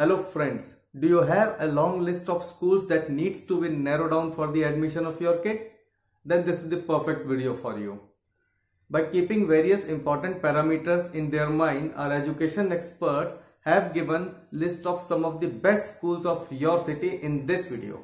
Hello friends, do you have a long list of schools that needs to be narrowed down for the admission of your kid? Then this is the perfect video for you. By keeping various important parameters in their mind, our education experts have given list of some of the best schools of your city in this video.